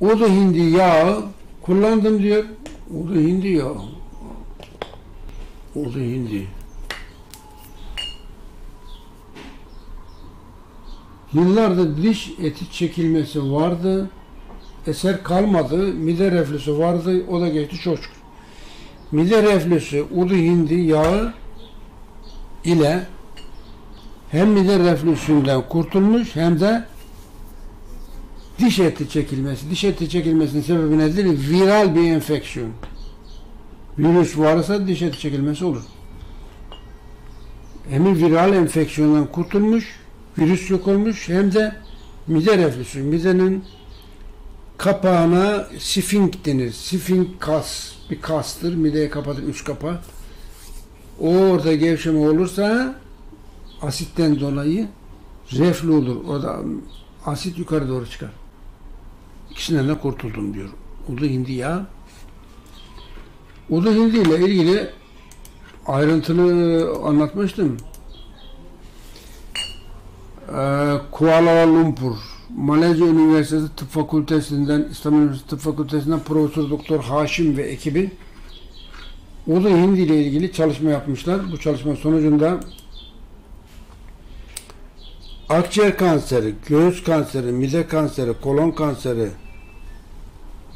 Udu hindi yağı kullandım diyor. Udu hindi yağı. Udu hindi. Yıllardır diş eti çekilmesi vardı. Eser kalmadı. Mide reflüsü vardı. O da geçti çok şükür. Mide reflüsü, udu hindi yağı ile hem mide reflüsünden kurtulmuş hem de diş eti çekilmesi. Diş eti çekilmesinin sebebi nedir? Viral bir enfeksiyon. Virüs varsa diş eti çekilmesi olur. Hem viral enfeksiyondan kurtulmuş, virüs yok olmuş hem de mide reflüsü. Midenin kapağına sifink denir. Sifink kas, bir kastır. Mideyi kapatır üç kapağı. O orada gevşeme olursa asitten dolayı reflü olur. O da asit yukarı doğru çıkar. İkisinden de kurtuldum diyor. Udu hindi ya. Udu hindi ile ilgili ayrıntılı anlatmıştım. Ee, Kuala Lumpur Malezya Üniversitesi Tıp Fakültesinden İstanbul Üniversitesi Tıp Fakültesinden Profesör Doktor Haşim ve ekibi Udu hindi ile ilgili çalışma yapmışlar. Bu çalışma sonucunda akciğer kanseri, göğüs kanseri, mide kanseri, kolon kanseri,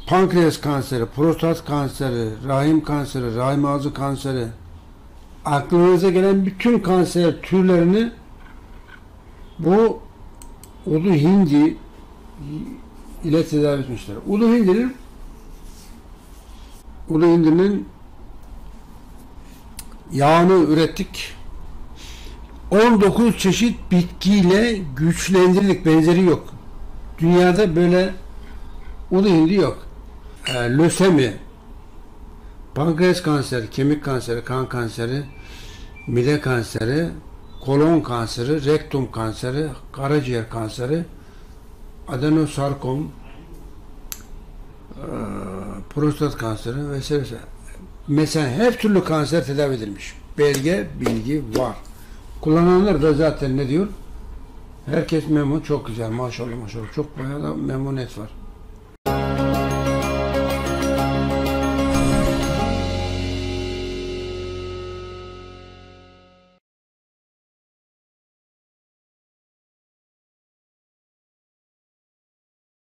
pankreas kanseri, prostat kanseri, rahim kanseri, rahim ağzı kanseri, aklınıza gelen bütün kanser türlerini bu udu hindi ile tedavi etmişler. Udu hindinin udu hindinin yağını ürettik. 19 çeşit bitkiyle güçlendirildik. Benzeri yok. Dünyada böyle udu hindi yok. E, lösemi, pankreas kanseri, kemik kanseri, kan kanseri, mide kanseri, kolon kanseri, rektum kanseri, karaciğer kanseri, adenosarkom, e, prostat kanseri vesaire. Mesela her türlü kanser tedavi edilmiş. Belge, bilgi var. Kullananlar da zaten ne diyor? Herkes memnun, çok güzel, maşallah maşallah. Çok bayağı da memnuniyet var.